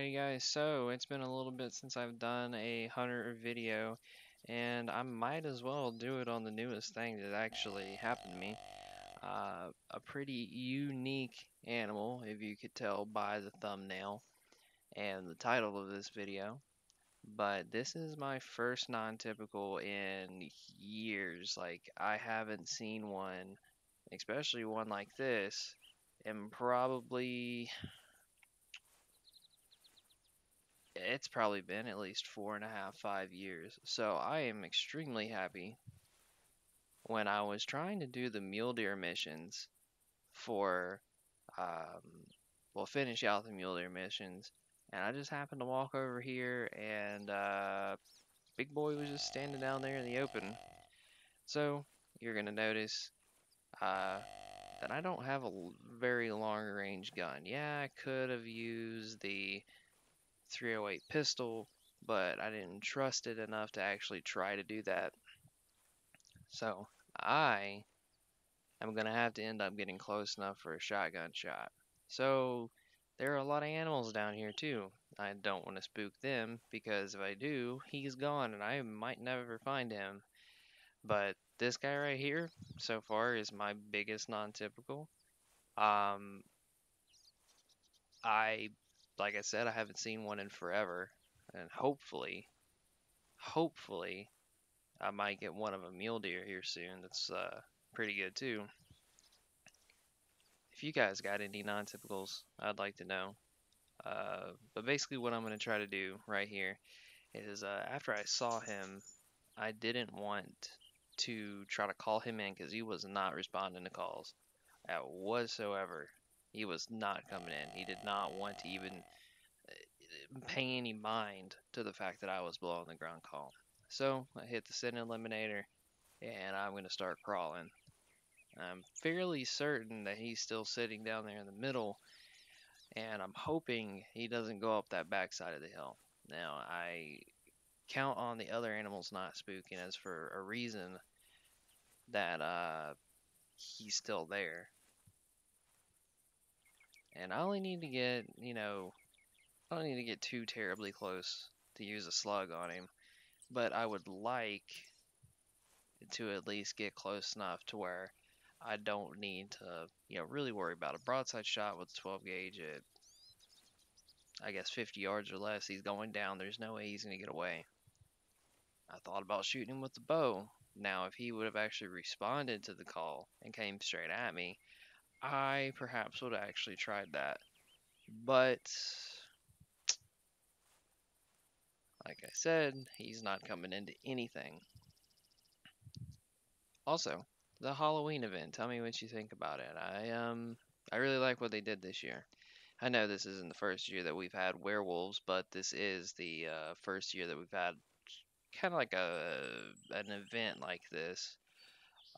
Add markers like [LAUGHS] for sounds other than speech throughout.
Alrighty guys, so it's been a little bit since I've done a hunter video and I might as well do it on the newest thing that actually happened to me. Uh, a pretty unique animal if you could tell by the thumbnail and the title of this video. But this is my first non-typical in years. Like I haven't seen one, especially one like this, in probably it's probably been at least four and a half, five years. So I am extremely happy. When I was trying to do the mule deer missions for, um, well, finish out the mule deer missions, and I just happened to walk over here, and uh, Big Boy was just standing down there in the open. So you're gonna notice uh, that I don't have a very long range gun. Yeah, I could have used the 308 pistol, but I didn't trust it enough to actually try to do that. So I am going to have to end up getting close enough for a shotgun shot. So there are a lot of animals down here too. I don't want to spook them because if I do, he's gone and I might never find him. But this guy right here, so far, is my biggest non-typical. Um, I like I said, I haven't seen one in forever, and hopefully, hopefully, I might get one of a mule deer here soon. That's uh, pretty good too. If you guys got any non-typicals, I'd like to know. Uh, but basically, what I'm going to try to do right here is uh, after I saw him, I didn't want to try to call him in because he was not responding to calls at whatsoever. He was not coming in. He did not want to even uh, pay any mind to the fact that I was blowing the grunt call. So I hit the scent eliminator and I'm going to start crawling. I'm fairly certain that he's still sitting down there in the middle and I'm hoping he doesn't go up that backside of the hill. Now I count on the other animals not spooking as for a reason that uh, he's still there and I only need to get, you know, I don't need to get too terribly close to use a slug on him. But I would like to at least get close enough to where I don't need to, you know, really worry about a broadside shot with 12 gauge at, I guess, 50 yards or less. He's going down. There's no way he's going to get away. I thought about shooting him with the bow. Now, if he would have actually responded to the call and came straight at me, I perhaps would have actually tried that. But, like I said, he's not coming into anything. Also, the Halloween event. Tell me what you think about it. I um I really like what they did this year. I know this isn't the first year that we've had werewolves, but this is the uh, first year that we've had kind of like a an event like this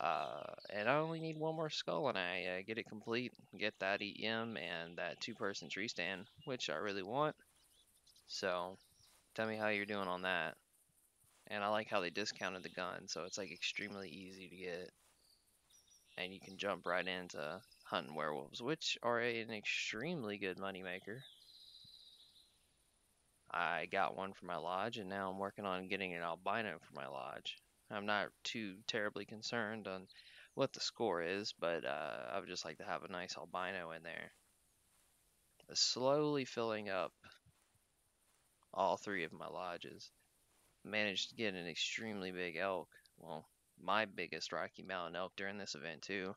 uh, and I only need one more skull and I uh, get it complete, get that EM and that two person tree stand, which I really want. So, tell me how you're doing on that. And I like how they discounted the gun, so it's like extremely easy to get. And you can jump right into hunting werewolves, which are an extremely good moneymaker. I got one for my lodge, and now I'm working on getting an albino for my lodge. I'm not too terribly concerned on what the score is, but uh, I would just like to have a nice albino in there. Slowly filling up all three of my lodges. Managed to get an extremely big elk. Well, my biggest Rocky Mountain elk during this event too.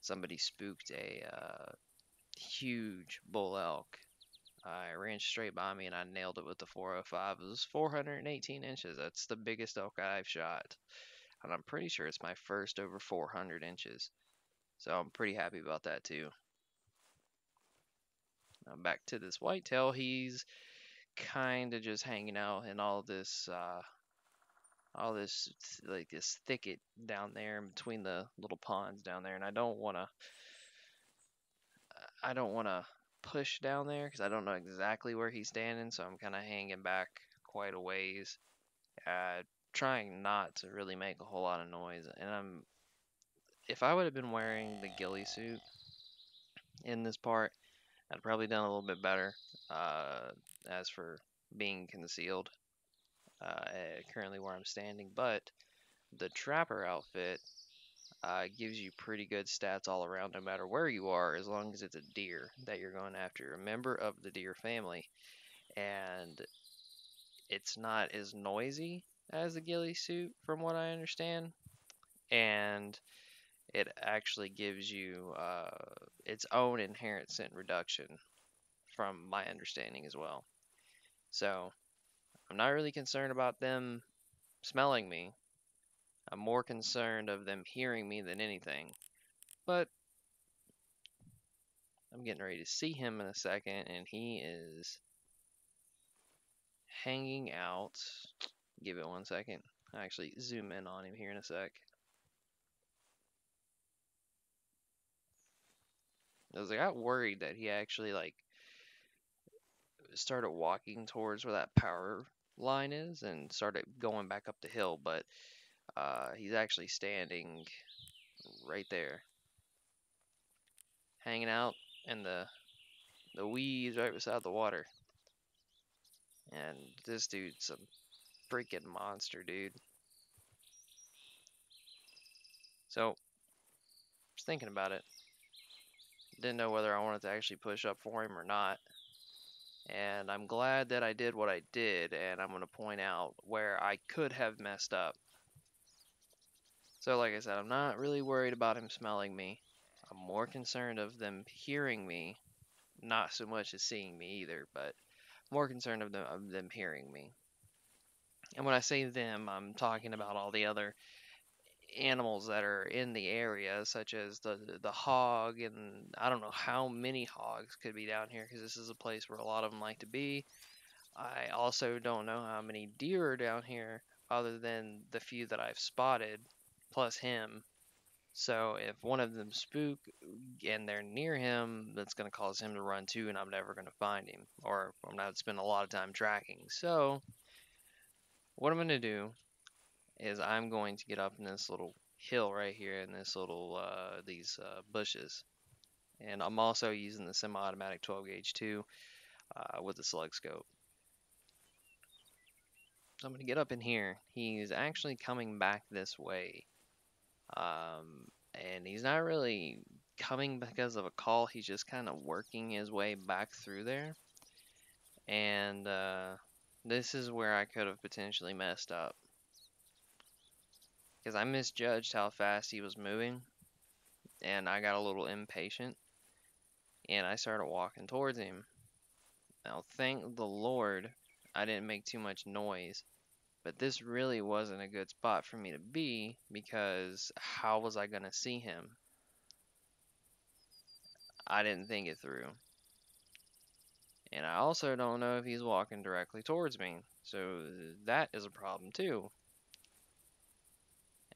Somebody spooked a uh, huge bull elk. I ran straight by me and I nailed it with the 405. It was 418 inches. That's the biggest elk I've shot. And I'm pretty sure it's my first over 400 inches. So I'm pretty happy about that too. Now back to this whitetail. He's kind of just hanging out in all this, uh, all this, like this thicket down there in between the little ponds down there. And I don't want to, I don't want to push down there because I don't know exactly where he's standing, so I'm kind of hanging back quite a ways, uh, trying not to really make a whole lot of noise. And I'm, if I would have been wearing the ghillie suit in this part, I'd probably done a little bit better. Uh, as for being concealed uh, currently where I'm standing, but the trapper outfit uh, gives you pretty good stats all around no matter where you are as long as it's a deer that you're going after, a member of the deer family. And it's not as noisy as the ghillie suit from what I understand. And it actually gives you uh, its own inherent scent reduction from my understanding as well. So I'm not really concerned about them smelling me. I'm more concerned of them hearing me than anything. But I'm getting ready to see him in a second, and he is hanging out. Give it one second. I'll actually zoom in on him here in a sec. Because I got worried that he actually like started walking towards where that power line is and started going back up the hill, but uh, he's actually standing right there, hanging out in the the weeds right beside the water. And this dude's a freaking monster, dude. So, was thinking about it. Didn't know whether I wanted to actually push up for him or not. And I'm glad that I did what I did, and I'm going to point out where I could have messed up. So, like I said, I'm not really worried about him smelling me. I'm more concerned of them hearing me, not so much as seeing me either, but more concerned of them, of them hearing me. And when I say them, I'm talking about all the other animals that are in the area, such as the the hog, and I don't know how many hogs could be down here because this is a place where a lot of them like to be. I also don't know how many deer are down here, other than the few that I've spotted, plus him. So if one of them spook and they're near him, that's going to cause him to run too, and I'm never going to find him, or I'm going to spend a lot of time tracking. So what I'm going to do is I'm going to get up in this little hill right here in this little uh, these uh, bushes and I'm also using the semi-automatic 12 gauge too uh, with the slug scope so I'm gonna get up in here he's actually coming back this way um, and he's not really coming because of a call. He's just kind of working his way back through there. And uh, this is where I could have potentially messed up. Because I misjudged how fast he was moving and I got a little impatient and I started walking towards him. Now, thank the Lord I didn't make too much noise, but this really wasn't a good spot for me to be because how was I going to see him? I didn't think it through. And I also don't know if he's walking directly towards me, so that is a problem too.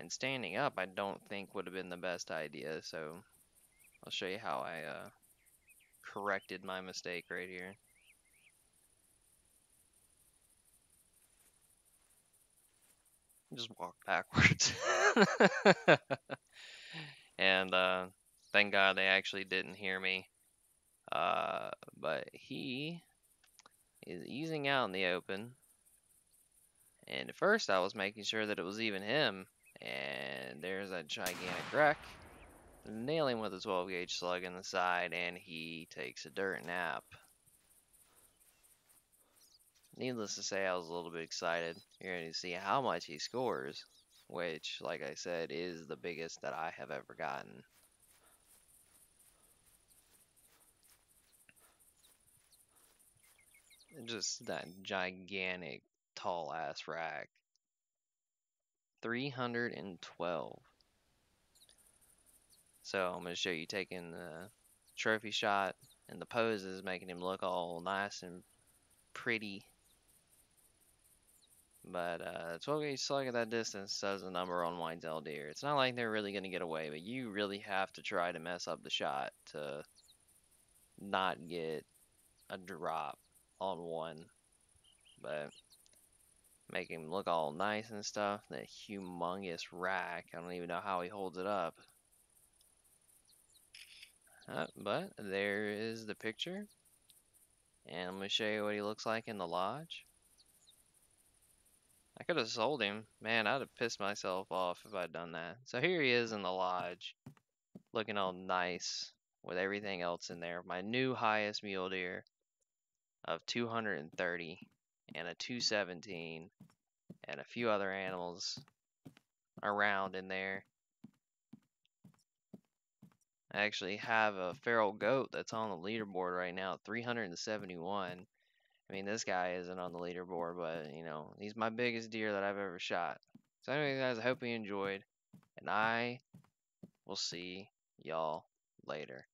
And standing up, I don't think would have been the best idea, so I'll show you how I uh, corrected my mistake right here. Just walk backwards. [LAUGHS] and uh, thank God they actually didn't hear me. Uh, but he is easing out in the open. And at first I was making sure that it was even him and there's a gigantic wreck. Nail him with a 12 gauge slug in the side, and he takes a dirt nap. Needless to say, I was a little bit excited. You're going to see how much he scores, which, like I said, is the biggest that I have ever gotten. Just that gigantic, tall ass rack. 312. So I'm going to show you taking the trophy shot and the poses, making him look all nice and pretty. But uh, 12 gauge slug at that distance says a number on whitetail deer. It's not like they're really going to get away, but you really have to try to mess up the shot to not get a drop on one. But Make him look all nice and stuff. That humongous rack. I don't even know how he holds it up. Uh, but there is the picture. And I'm going to show you what he looks like in the lodge. Could have sold him. Man, I'd have pissed myself off if I'd done that. So here he is in the lodge, looking all nice with everything else in there. My new highest mule deer of 230 and a 217 and a few other animals around in there. I actually have a feral goat that's on the leaderboard right now, 371. I mean, this guy isn't on the leaderboard, but you know, he's my biggest deer that I've ever shot. So, anyway, guys, I hope you enjoyed, and I will see y'all later.